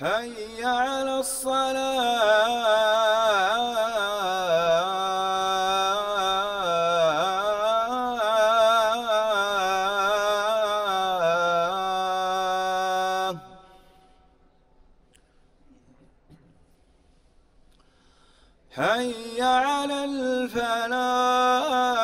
حي على الصلاة. حي على الفلاح.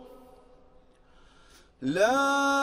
لا